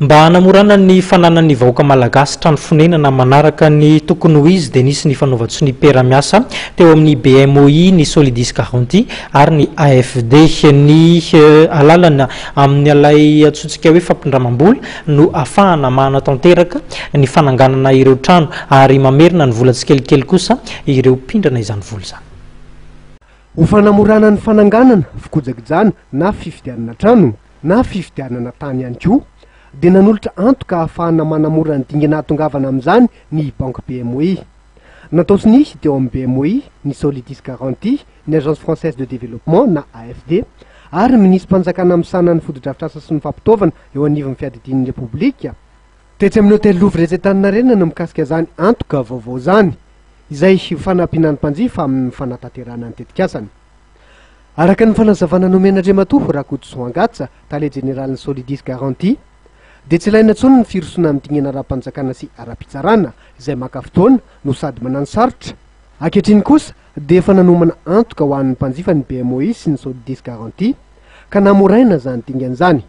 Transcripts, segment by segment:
Mba hanamorana ny fananan'ny vahoaka malagasy trano fonenana manaraka ny tokony ho izy dia nisy ny fanaovan-tsonia mpiara-miasa teo amin'ny BMOI, ny Solidis Garanti ary ny AFD. Ny alalana amin'ilay antsointsika hoe fampindramam-bola no afahana manatanteraka ny fananganana ireo trano ary mamerina ny vola tsikelikely kosa ireo mpindrana izany vola izany. Ho fanamorana ny fananganana, fikojakojana na fifidianana trano, na fifidianana tany ihany koa, dia nanolotra antoka ahafahana manamora ny dingana hahatongavana amin'izany ny Banky BMOI. Natao sonia teo amin'ny BMOI, ny Solidis Garantie, ny Agence Française de Développement na AFD, ary Minisi-panjakana misahana ny fotodrafitrasa sy ny fampitaovana eo anivon'ny Fiadidian'ny Repoblika, tetsy amin'ny Hôtel Louvre etsy Antaninarenina no mikasika izany antoka vaovao izany, izay ho fanampiana ny mpanjifa amin'ny fanatanterahana ny tetikasany. Araka ny fanazavana nomen'Andriamatoa Rakotoson Angatsa, Tale Jeneralin'ny Solidis Garantie, dia tsy ilaina intsony ny firosoana amin'ny dingana ara-panjakana sy ara-pitsarana izay maka fotoana no sady mananosarotra. Ankehitriny kosa dia efa nanomana antoka ho an'ny mpanjifa ny BMOI sy ny Solidis Garantie ka namoraina izany dingana izany.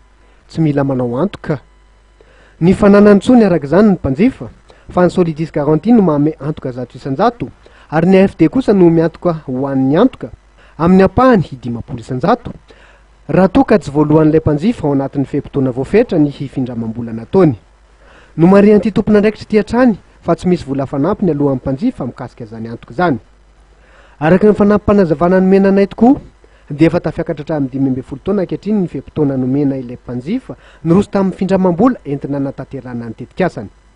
Tsy mila manao antoka. Ny fananany tsony araka izany ny mpanjifa fa ny Solidis Garantie no manome antoka zato isan-jato ary ny AFD kosa no miantoka ho an'ny antoka amin'ny ampahany dimampolo isan-jato raha toa ka tsy voalohan'ilay mpanjifa ao anatin'ny fe-potoana voafetra ny hifindramam-bola nataony. Nomarihan'ity tompon'andraikitra ity hatrany fa tsy misy vola fanampiny alohan'ny mpanjifa mikasika izany antoka izany. Araka ny fanampim-panazavana nomena anay tokoa dia efa tafiakatra hatramin'ny dimy ambin'ny folo taona ankehitriny ny fe-potoana nomena ilay mpanjifa niroso tamin'ny findramam-bola entina hanatanterahana ny tetikasany.